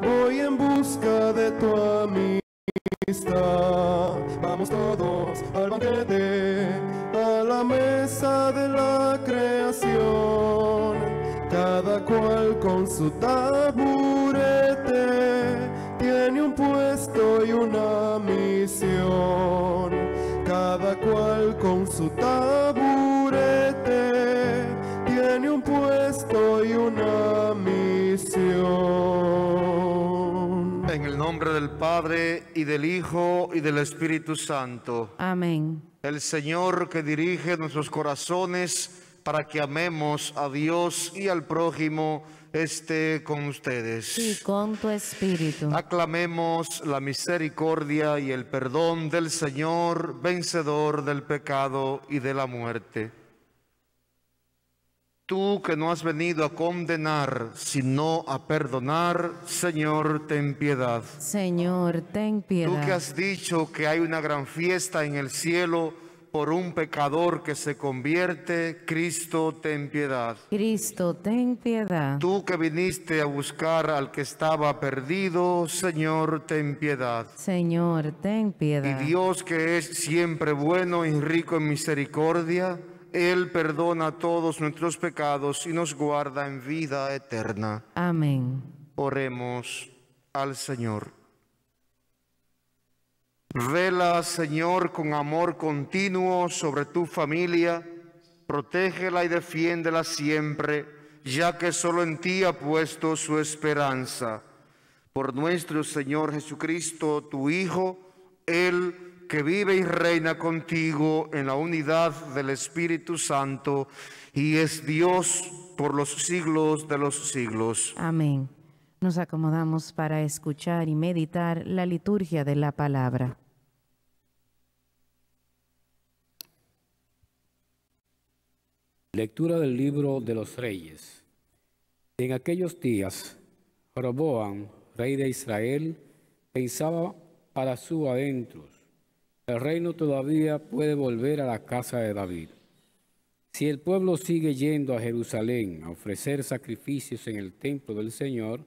Voy en busca de tu amistad. Vamos todos al banquete, a la mesa de la creación. Cada cual con su taburete tiene un puesto y una misión. Cada cual con su taburete En el nombre del Padre y del Hijo y del Espíritu Santo. Amén. El Señor que dirige nuestros corazones para que amemos a Dios y al prójimo esté con ustedes. Y con tu espíritu. Aclamemos la misericordia y el perdón del Señor, vencedor del pecado y de la muerte. Tú que no has venido a condenar, sino a perdonar, Señor, ten piedad. Señor, ten Tú que piedad. has dicho que hay una gran fiesta en el cielo por un pecador que se convierte, Cristo, ten piedad. Cristo, ten piedad. Tú que viniste a buscar al que estaba perdido, Señor, ten piedad. Señor, ten Y piedad. Dios que es siempre bueno y rico en misericordia, Él perdona todos nuestros pecados y nos guarda en vida eterna. Amén. Oremos al Señor. Vela, Señor, con amor continuo sobre tu familia, protégela y defiéndela siempre, ya que solo en ti ha puesto su esperanza. Por nuestro Señor Jesucristo, tu Hijo, Él que vive y reina contigo en la unidad del Espíritu Santo y es Dios por los siglos de los siglos. Amén. Nos acomodamos para escuchar y meditar la liturgia de la palabra. Lectura del libro de los reyes. En aquellos días, Roboam, rey de Israel, pensaba para sus adentros, el reino todavía puede volver a la casa de David. Si el pueblo sigue yendo a Jerusalén a ofrecer sacrificios en el templo del Señor,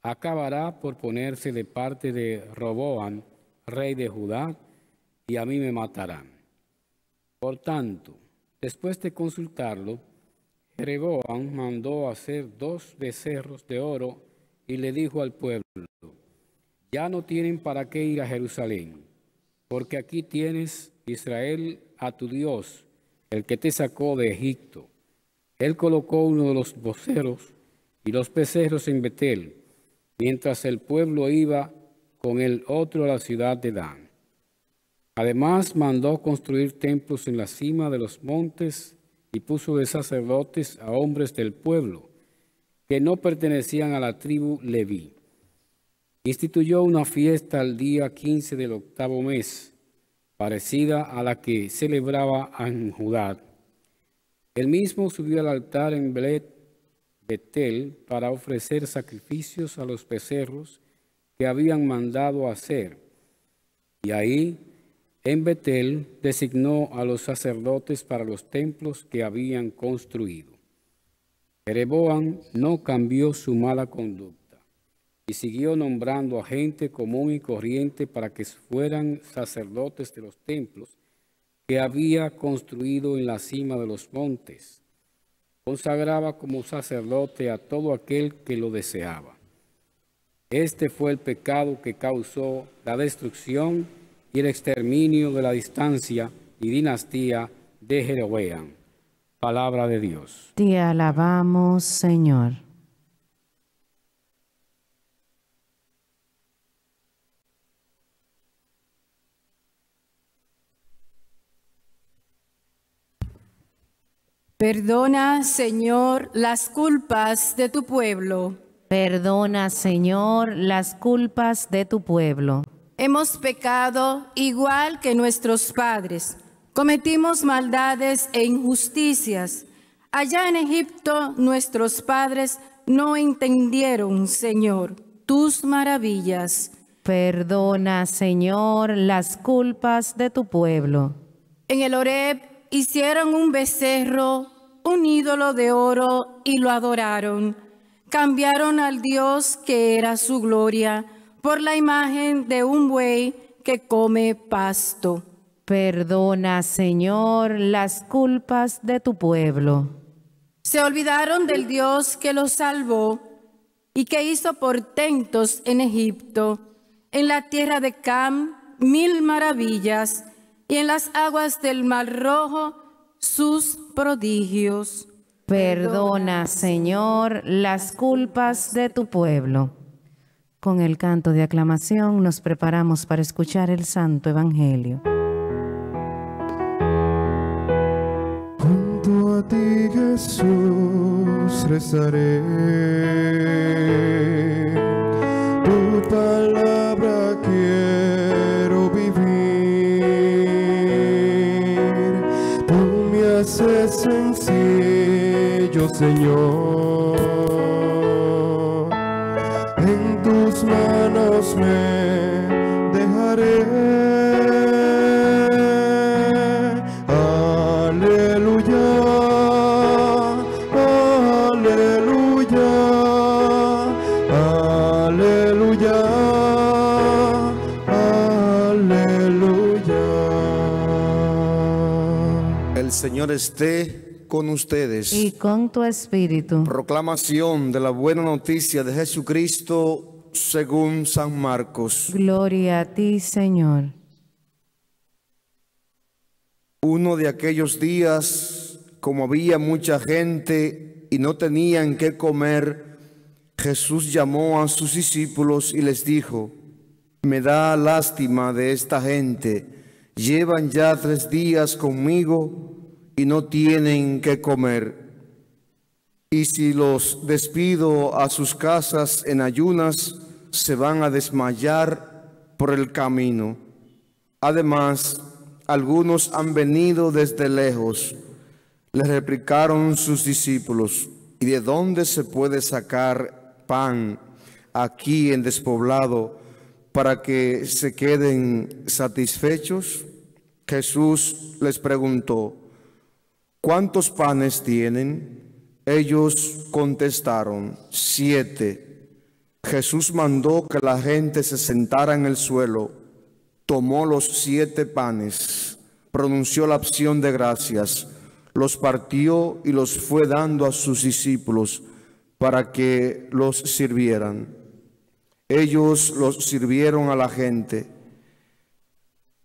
acabará por ponerse de parte de Roboam, rey de Judá, y a mí me matarán. Por tanto, después de consultarlo, Jeroboam mandó hacer dos becerros de oro y le dijo al pueblo, ya no tienen para qué ir a Jerusalén, porque aquí tienes, Israel, a tu Dios, el que te sacó de Egipto. Él colocó uno de los voceros y los becerros en Betel, mientras el pueblo iba con el otro a la ciudad de Dan. Además mandó construir templos en la cima de los montes y puso de sacerdotes a hombres del pueblo que no pertenecían a la tribu Leví. Instituyó una fiesta al día 15 del octavo mes, parecida a la que celebraba en Judá. Él mismo subió al altar en Betel para ofrecer sacrificios a los becerros que habían mandado hacer. Y ahí, en Betel, designó a los sacerdotes para los templos que habían construido. Jeroboam no cambió su mala conducta y siguió nombrando a gente común y corriente para que fueran sacerdotes de los templos que había construido en la cima de los montes. Consagraba como sacerdote a todo aquel que lo deseaba. Este fue el pecado que causó la destrucción y el exterminio de la distancia y dinastía de Jeroboam. Palabra de Dios. Te alabamos, Señor. Perdona, Señor, las culpas de tu pueblo. Perdona, Señor, las culpas de tu pueblo. Hemos pecado igual que nuestros padres. Cometimos maldades e injusticias. Allá en Egipto nuestros padres no entendieron, Señor, tus maravillas. Perdona, Señor, las culpas de tu pueblo. En el Horeb hicieron un becerro, un ídolo de oro y lo adoraron. cambiaron al Dios que era su gloria por la imagen de un buey que come pasto. Perdona, Señor, las culpas de tu pueblo. Se olvidaron del Dios que los salvó y que hizo portentos en Egipto, en la tierra de Cam, mil maravillas, y en las aguas del Mar Rojo, sus prodigios. Perdona, Señor, las culpas de tu pueblo. Con el canto de aclamación nos preparamos para escuchar el Santo Evangelio. Junto a ti, Jesús, rezaré. Sencillo, Señor. En tus manos me dejaré. Esté con ustedes. Y con tu espíritu. Proclamación de la buena noticia de Jesucristo según San Marcos. Gloria a ti, Señor. Uno de aquellos días, como había mucha gente y no tenían qué comer, Jesús llamó a sus discípulos y les dijo, me da lástima de esta gente, llevan ya tres días conmigo y no tienen qué comer. Y si los despido a sus casas en ayunas, se van a desmayar por el camino. Además, algunos han venido desde lejos. Le replicaron sus discípulos, ¿y de dónde se puede sacar pan aquí en despoblado para que se queden satisfechos? Jesús les preguntó, ¿cuántos panes tienen? Ellos contestaron, siete. Jesús mandó que la gente se sentara en el suelo, tomó los siete panes, pronunció la acción de gracias, los partió y los fue dando a sus discípulos para que los sirvieran. Ellos los sirvieron a la gente.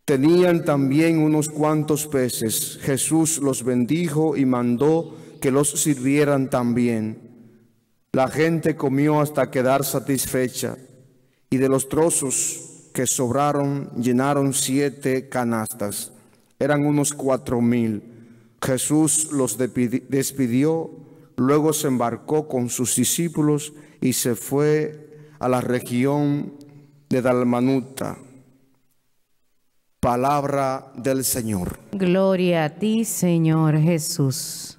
Tenían también unos cuantos peces. Jesús los bendijo y mandó que los sirvieran también. La gente comió hasta quedar satisfecha y de los trozos que sobraron llenaron siete canastas. Eran unos cuatro mil. Jesús los despidió, luego se embarcó con sus discípulos y se fue a la región de Dalmanuta. Palabra del Señor. Gloria a ti, Señor Jesús.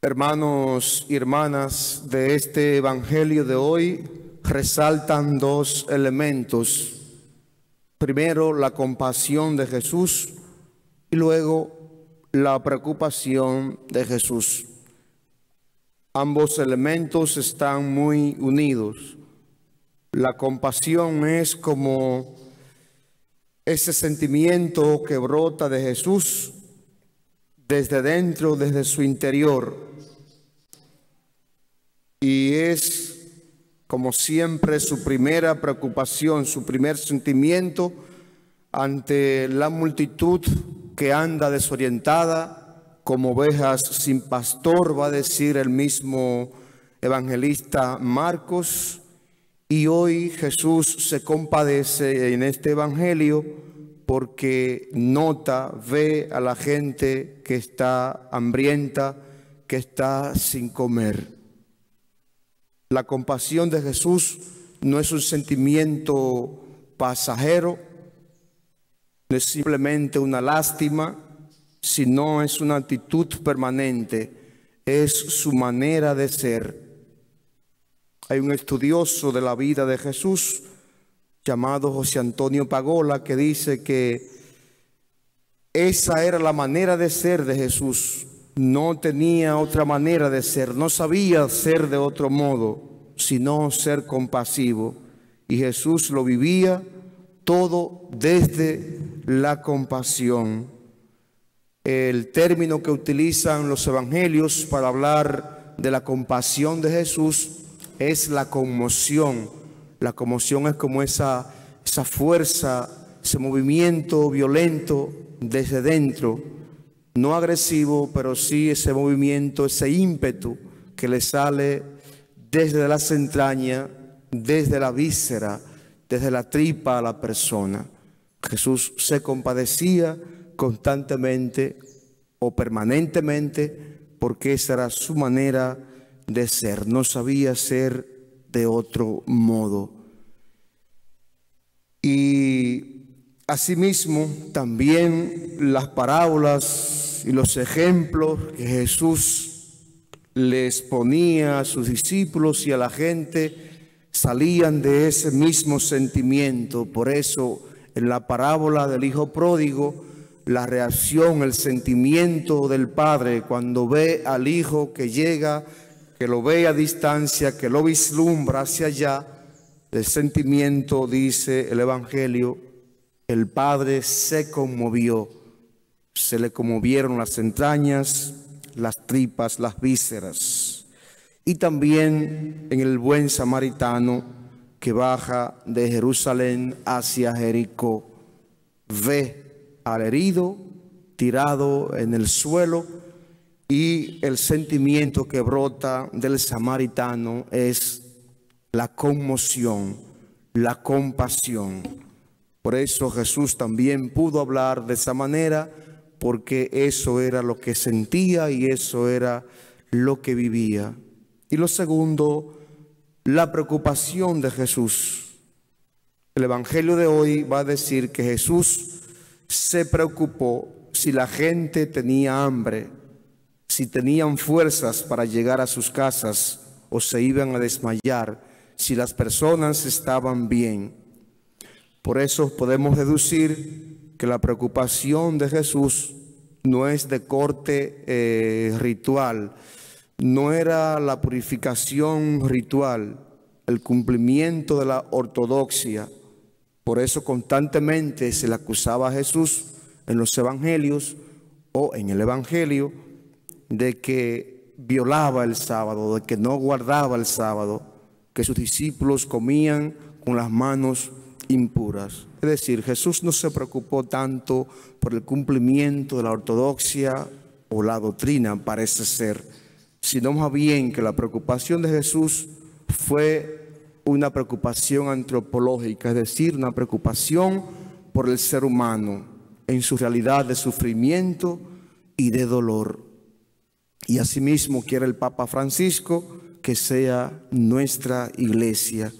Hermanos y hermanas de este Evangelio de hoy resaltan dos elementos. Primero, la compasión de Jesús y luego la preocupación de Jesús. Ambos elementos están muy unidos. La compasión es como ese sentimiento que brota de Jesús desde dentro, desde su interior. Y es, como siempre, su primera preocupación, su primer sentimiento ante la multitud que anda desorientada como ovejas sin pastor, va a decir el mismo evangelista Marcos. Y hoy Jesús se compadece en este evangelio porque nota, ve a la gente que está hambrienta, que está sin comer. La compasión de Jesús no es un sentimiento pasajero, no es simplemente una lástima, sino es una actitud permanente, es su manera de ser. Hay un estudioso de la vida de Jesús llamado José Antonio Pagola que dice que esa era la manera de ser de Jesús, no tenía otra manera de ser, no sabía ser de otro modo, sino ser compasivo. Y Jesús lo vivía todo desde la compasión. El término que utilizan los evangelios para hablar de la compasión de Jesús es la conmoción. La conmoción es como esa, esa fuerza, ese movimiento violento desde dentro, no agresivo, pero sí ese movimiento, ese ímpetu que le sale desde las entrañas, desde la víscera, desde la tripa a la persona. Jesús se compadecía constantemente o permanentemente porque esa era su manera de ser, no sabía ser de otro modo. Y asimismo también las parábolas y los ejemplos que Jesús les ponía a sus discípulos y a la gente salían de ese mismo sentimiento. Por eso en la parábola del Hijo Pródigo, la reacción, el sentimiento del Padre cuando ve al Hijo que llega, que lo ve a distancia, que lo vislumbra hacia allá, el sentimiento, dice el Evangelio, el Padre se conmovió, se le conmovieron las entrañas, las tripas, las vísceras. Y también en el buen samaritano que baja de Jerusalén hacia Jericó, ve al herido tirado en el suelo y el sentimiento que brota del samaritano es la conmoción, la compasión. Por eso Jesús también pudo hablar de esa manera porque eso era lo que sentía y eso era lo que vivía. Y lo segundo, la preocupación de Jesús. El Evangelio de hoy va a decir que Jesús se preocupó si la gente tenía hambre, si tenían fuerzas para llegar a sus casas o se iban a desmayar, si las personas estaban bien. Por eso podemos deducir que la preocupación de Jesús no es de corte eh, ritual, no era la purificación ritual, el cumplimiento de la ortodoxia. Por eso constantemente se le acusaba a Jesús en los evangelios o en el evangelio de que violaba el sábado, de que no guardaba el sábado, que sus discípulos comían con las manos impuras. Es decir, Jesús no se preocupó tanto por el cumplimiento de la ortodoxia o la doctrina, parece ser, sino más bien que la preocupación de Jesús fue una preocupación antropológica, es decir, una preocupación por el ser humano en su realidad de sufrimiento y de dolor. Y asimismo quiere el Papa Francisco que sea nuestra iglesia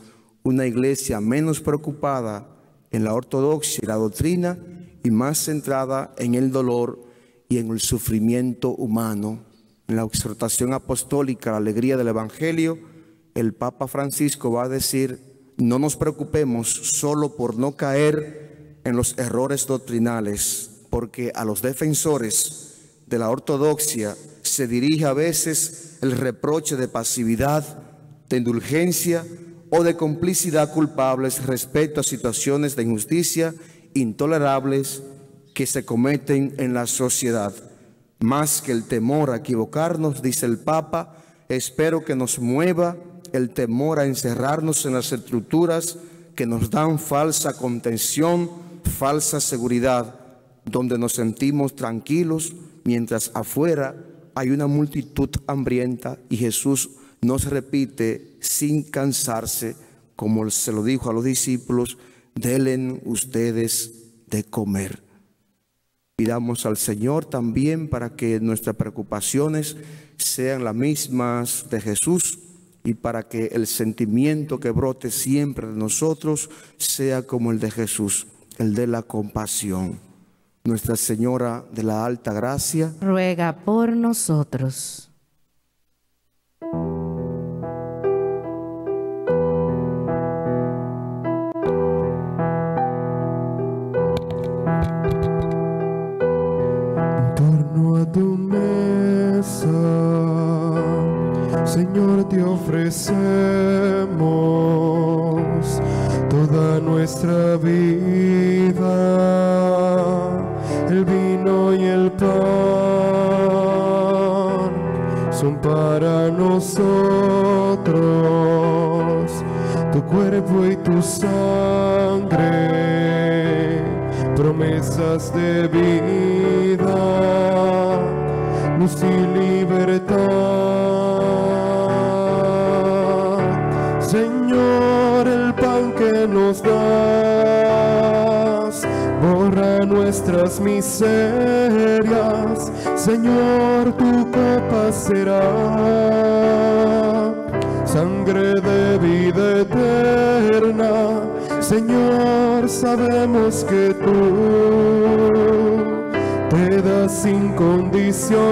una iglesia menos preocupada en la ortodoxia y la doctrina y más centrada en el dolor y en el sufrimiento humano. En la exhortación apostólica, la alegría del Evangelio, el Papa Francisco va a decir, no nos preocupemos solo por no caer en los errores doctrinales, porque a los defensores de la ortodoxia se dirige a veces el reproche de pasividad, de indulgencia, o de complicidad culpables respecto a situaciones de injusticia intolerables que se cometen en la sociedad. Más que el temor a equivocarnos, dice el Papa, espero que nos mueva el temor a encerrarnos en las estructuras que nos dan falsa contención, falsa seguridad, donde nos sentimos tranquilos mientras afuera hay una multitud hambrienta y Jesús nos repite sin cansarse, como se lo dijo a los discípulos, delen ustedes de comer. Pidamos al Señor también para que nuestras preocupaciones sean las mismas de Jesús y para que el sentimiento que brote siempre de nosotros sea como el de Jesús, el de la compasión. Nuestra Señora de la Alta Gracia, ruega por nosotros. tu mesa, Señor, te ofrecemos toda nuestra vida, el vino y el pan son para nosotros. Tu cuerpo y tu sangre, promesas de vida, luz y miserias. Señor, tu copa será sangre de vida eterna. Señor, sabemos que tú te das sin condiciones.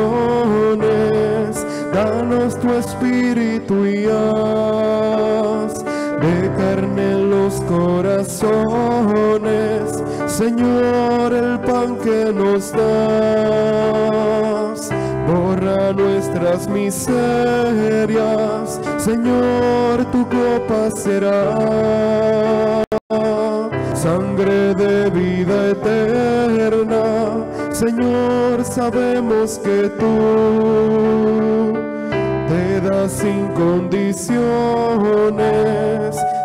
Danos tu espíritu y haz de carne los corazones. Señor, el pan que nos das borra nuestras miserias. Señor, tu copa será sangre de vida eterna. Señor, sabemos que tú te das sin condiciones.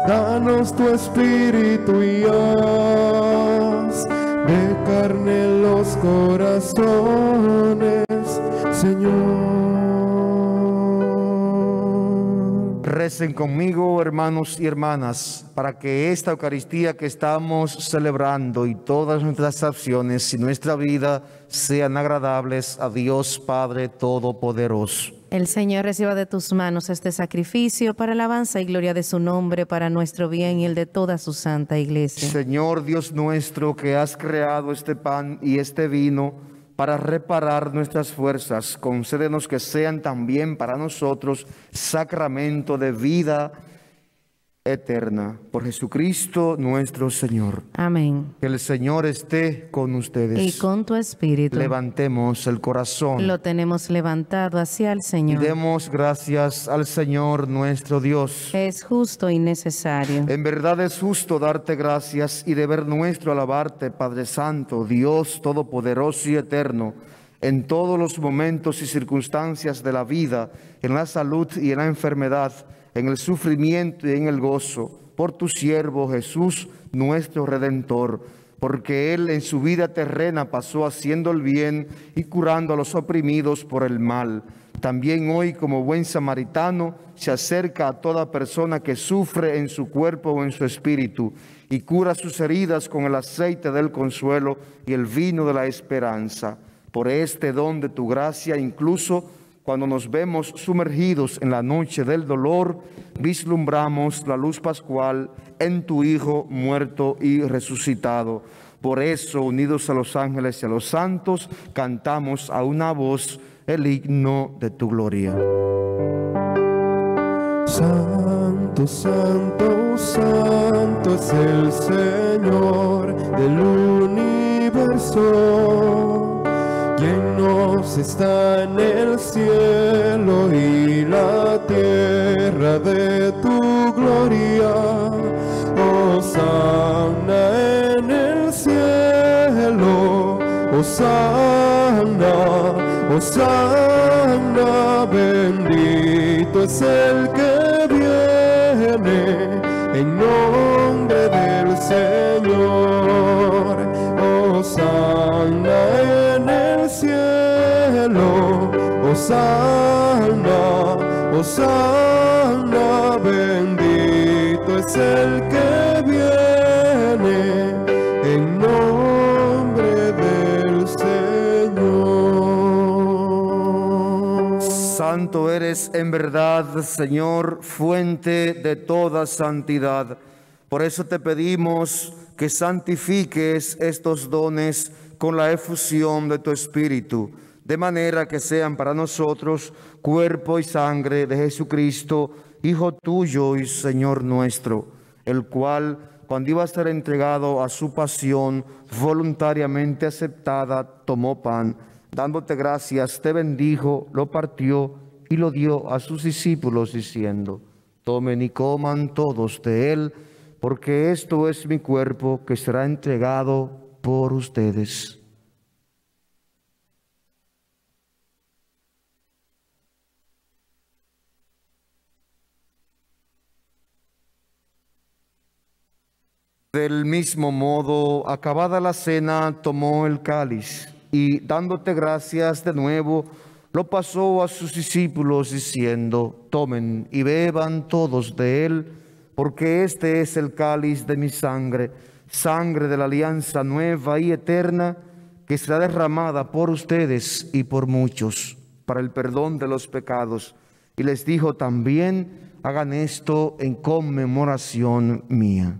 Danos tu espíritu y haz de carne los corazones, Señor. Recen conmigo, hermanos y hermanas, para que esta Eucaristía que estamos celebrando y todas nuestras acciones y nuestra vida sean agradables a Dios Padre Todopoderoso. El Señor reciba de tus manos este sacrificio para alabanza y gloria de su nombre, para nuestro bien y el de toda su santa iglesia. Señor Dios nuestro, que has creado este pan y este vino para reparar nuestras fuerzas, concédenos que sean también para nosotros sacramento de vida eterna. Por Jesucristo nuestro Señor. Amén. Que el Señor esté con ustedes. Y con tu espíritu Levantemos el corazón lo tenemos levantado hacia el y Señor. demos gracias al Señor nuestro Dios. Es justo y necesario. En verdad es justo darte gracias y deber nuestro alabarte, Padre Santo, Dios Todopoderoso y Eterno, en todos los momentos y circunstancias de la vida, en la salud y en la enfermedad, en el sufrimiento y en el gozo, por tu siervo Jesús, nuestro Redentor, porque Él en su vida terrena pasó haciendo el bien y curando a los oprimidos por el mal. También hoy, como buen samaritano, se acerca a toda persona que sufre en su cuerpo o en su espíritu y cura sus heridas con el aceite del consuelo y el vino de la esperanza. Por este don de tu gracia, incluso cuando nos vemos sumergidos en la noche del dolor, vislumbramos la luz pascual en tu Hijo muerto y resucitado. Por eso, unidos a los ángeles y a los santos, cantamos a una voz el himno de tu gloria. Santo, santo, santo es el Señor del universo. Llenos está en el cielo y la tierra de tu gloria. Hosanna en el cielo, Hosanna, Hosanna, bendito es el que viene en nombre del Señor. Hosanna, Hosanna, bendito es el que viene en nombre del Señor. Santo eres en verdad, Señor, fuente de toda santidad. Por eso te pedimos que santifiques estos dones con la efusión de tu Espíritu, de manera que sean para nosotros cuerpo y sangre de Jesucristo, Hijo tuyo y Señor nuestro, el cual, cuando iba a ser entregado a su pasión voluntariamente aceptada, tomó pan Dándote gracias, te bendijo, lo partió y lo dio a sus discípulos diciendo, tomen y coman todos de él, porque esto es mi cuerpo que será entregado por ustedes. Del mismo modo, acabada la cena, tomó el cáliz y dándote gracias de nuevo, lo pasó a sus discípulos diciendo, tomen y beban todos de él, porque este es el cáliz de mi sangre, sangre de la alianza nueva y eterna, que será derramada por ustedes y por muchos para el perdón de los pecados. Y les dijo también, hagan esto en conmemoración mía.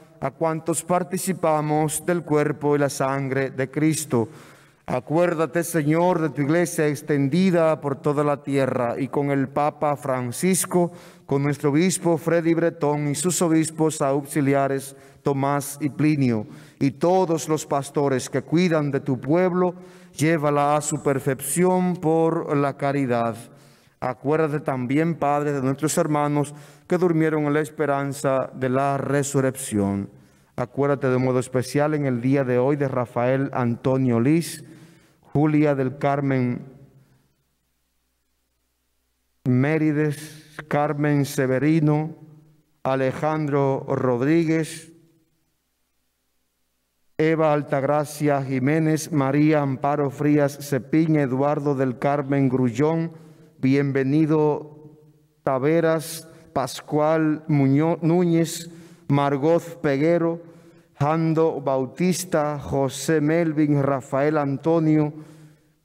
a cuantos participamos del cuerpo y la sangre de Cristo. Acuérdate, Señor, de tu iglesia extendida por toda la tierra y con el Papa Francisco, con nuestro obispo Freddy Bretón y sus obispos auxiliares Tomás y Plinio, y todos los pastores que cuidan de tu pueblo, llévala a su perfección por la caridad. Acuérdate también, Padre, de nuestros hermanos que durmieron en la esperanza de la resurrección. Acuérdate de modo especial en el día de hoy de Rafael Antonio Liz, Julia del Carmen Mérides, Carmen Severino, Alejandro Rodríguez, Eva Altagracia Jiménez, María Amparo Frías Cepín, Eduardo del Carmen Grullón, bienvenido Taveras, Pascual Muñoz, Núñez, Margot Peguero, Jando Bautista, José Melvin, Rafael Antonio,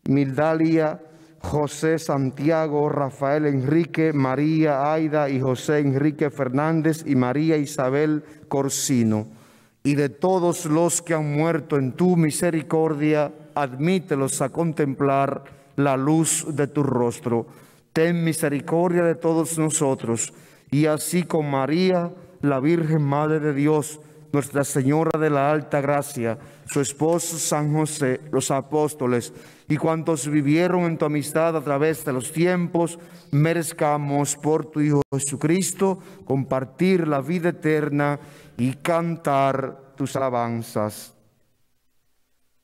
Mildalia, José Santiago, Rafael Enrique, María Aida y José Enrique Fernández y María Isabel Corsino. Y de todos los que han muerto en tu misericordia, admítelos a contemplar la luz de tu rostro. Ten misericordia de todos nosotros y así con María, la Virgen Madre de Dios, Nuestra Señora de la Alta Gracia, su esposo San José, los apóstoles y cuantos vivieron en tu amistad a través de los tiempos, merezcamos por tu Hijo Jesucristo compartir la vida eterna y cantar tus alabanzas.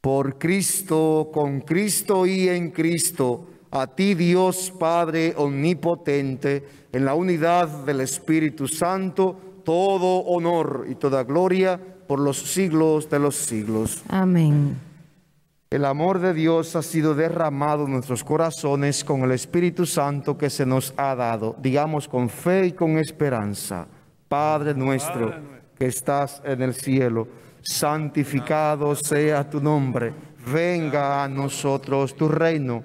Por Cristo, con Cristo y en Cristo, a ti Dios Padre Omnipotente, en la unidad del Espíritu Santo, todo honor y toda gloria por los siglos de los siglos. Amén. El amor de Dios ha sido derramado en nuestros corazones con el Espíritu Santo que se nos ha dado. Digamos con fe y con esperanza. Padre nuestro que estás en el cielo, santificado sea tu nombre. Venga a nosotros tu reino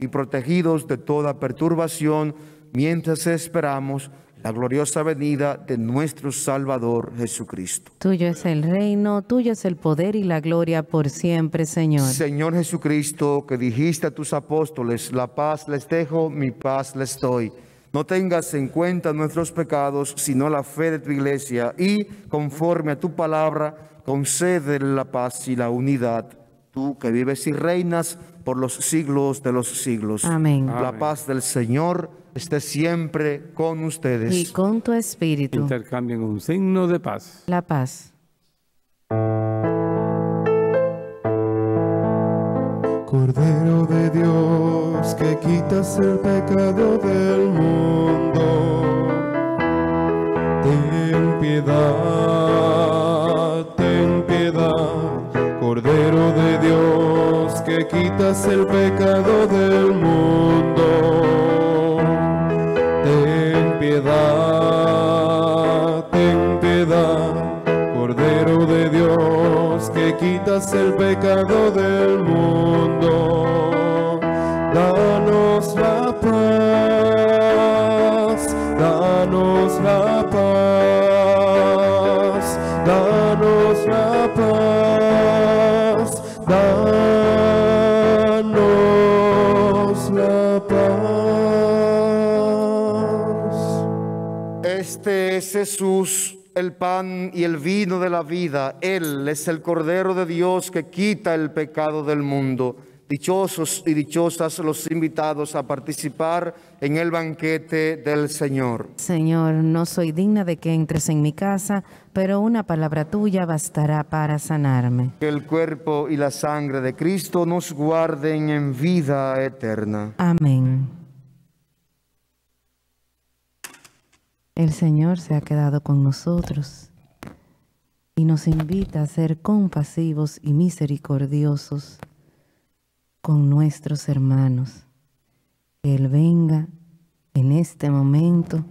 y protegidos de toda perturbación mientras esperamos la gloriosa venida de nuestro Salvador Jesucristo. Tuyo es el reino, tuyo es el poder y la gloria por siempre, Señor. Señor Jesucristo, que dijiste a tus apóstoles, la paz les dejo, mi paz les doy. No tengas en cuenta nuestros pecados, sino la fe de tu iglesia, y conforme a tu palabra, concede la paz y la unidad. Tú que vives y reinas por los siglos de los siglos. Amén. La paz del Señor esté siempre con ustedes. Y con tu espíritu, Intercambien un signo de paz. la paz. Cordero de Dios que quitas el pecado del mundo, ten piedad, ten piedad. Cordero de Dios que quitas el pecado del mundo, ten piedad, ten piedad. Cordero de Dios que quitas el pecado del mundo, Este es Jesús, el pan y el vino de la vida. Él es el Cordero de Dios que quita el pecado del mundo. Dichosos y dichosas los invitados a participar en el banquete del Señor. Señor, no soy digna de que entres en mi casa, pero una palabra tuya bastará para sanarme. Que el cuerpo y la sangre de Cristo nos guarden en vida eterna. Amén. El Señor se ha quedado con nosotros y nos invita a ser compasivos y misericordiosos con nuestros hermanos. Que Él venga en este momento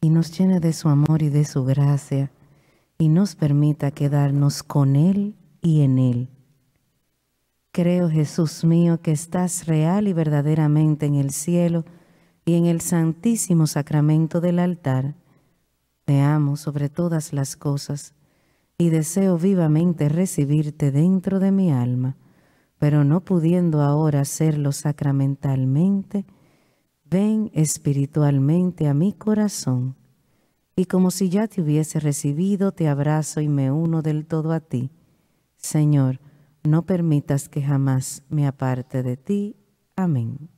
y nos llene de su amor y de su gracia y nos permita quedarnos con Él y en Él. Creo, Jesús mío, que estás real y verdaderamente en el cielo y en el santísimo sacramento del altar. Te amo sobre todas las cosas y deseo vivamente recibirte dentro de mi alma, pero no pudiendo ahora hacerlo sacramentalmente, ven espiritualmente a mi corazón y como si ya te hubiese recibido, te abrazo y me uno del todo a ti. Señor, no permitas que jamás me aparte de ti. Amén.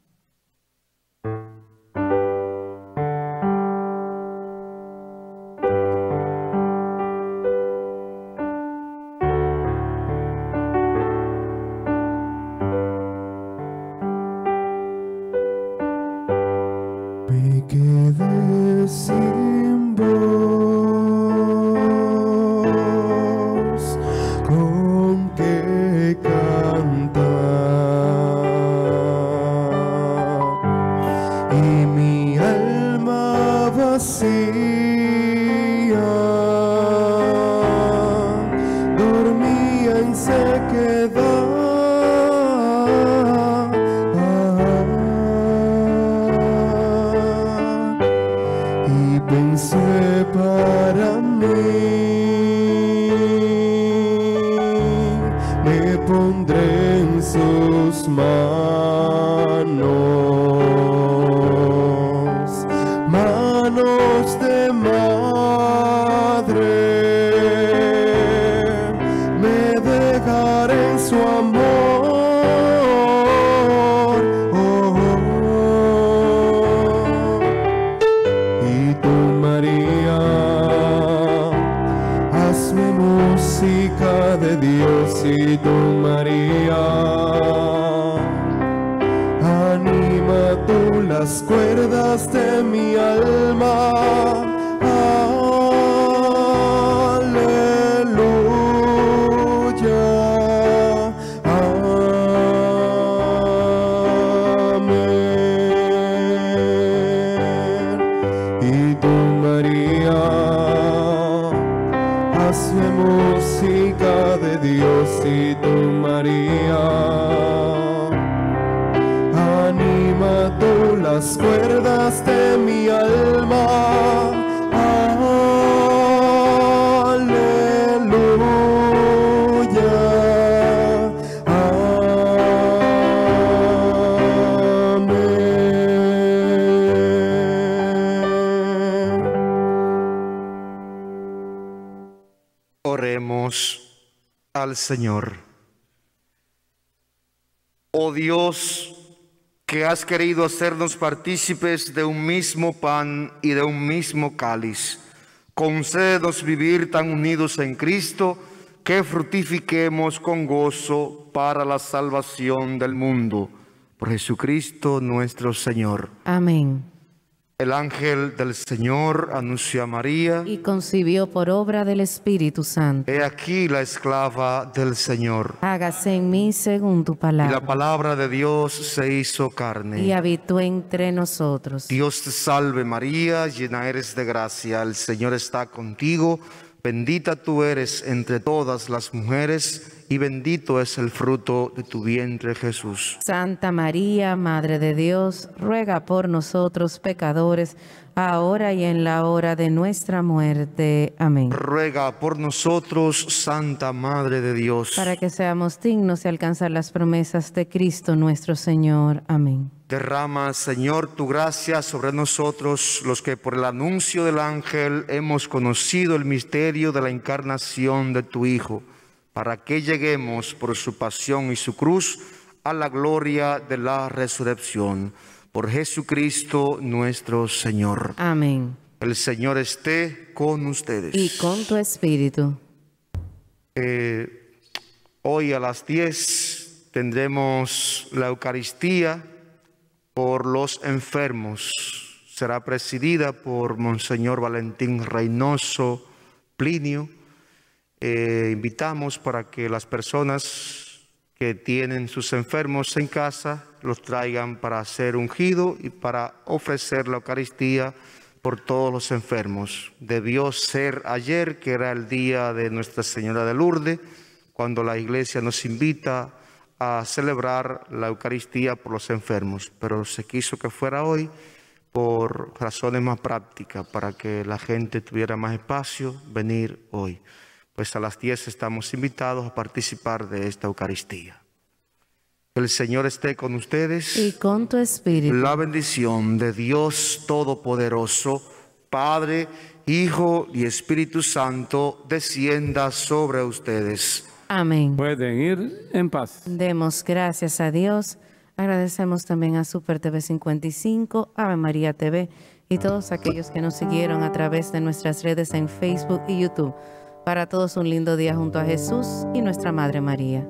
Al Señor. Oh Dios, que has querido hacernos partícipes de un mismo pan y de un mismo cáliz, concédenos vivir tan unidos en Cristo que fructifiquemos con gozo para la salvación del mundo. Por Jesucristo nuestro Señor. Amén. El ángel del Señor anunció a María. Y concibió por obra del Espíritu Santo. He aquí la esclava del Señor. Hágase en mí según tu Y palabra. la palabra de Dios se hizo carne. Y habitó entre nosotros. Dios te salve María, llena eres de gracia, el Señor está contigo, bendita tú eres entre todas las mujeres y bendito es el fruto de tu vientre Jesús. Santa María, Madre de Dios, ruega por nosotros pecadores, ahora y en la hora de nuestra muerte. Amén. Ruega por nosotros, Santa Madre de Dios. Para que seamos dignos de alcanzar las promesas de Cristo nuestro Señor. Amén. Derrama, Señor, tu gracia sobre nosotros, los que por el anuncio del ángel hemos conocido el misterio de la encarnación de tu Hijo, para que lleguemos por su pasión y su cruz a la gloria de la resurrección. Por Jesucristo nuestro Señor. Amén. El Señor esté con ustedes. Y con tu espíritu. Eh, hoy a las 10 tendremos la Eucaristía por los enfermos. Será presidida por Monseñor Valentín Reynoso Plinio. Eh, invitamos para que las personas que tienen sus enfermos en casa los traigan para ser ungido y para ofrecer la Eucaristía por todos los enfermos. Debió ser ayer, que era el día de Nuestra Señora de Lourdes, cuando la iglesia nos invita a celebrar la Eucaristía por los enfermos, pero se quiso que fuera hoy por razones más prácticas, para que la gente tuviera más espacio, venir hoy. Pues a las 10 estamos invitados a participar de esta Eucaristía. Que el Señor esté con ustedes. Y con tu espíritu. La bendición de Dios Todopoderoso, Padre, Hijo y Espíritu Santo, descienda sobre ustedes. Amén. Pueden ir en paz. Demos gracias a Dios. Agradecemos también a Super TV 55, Ave María TV y todos aquellos que nos siguieron a través de nuestras redes en Facebook y YouTube. Para todos un lindo día junto a Jesús y nuestra Madre María.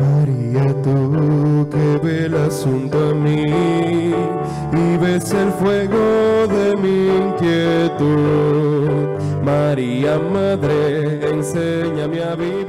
María, tú que velas junto a mí y ves el fuego de mi inquietud. María, Madre, enséñame a vivir.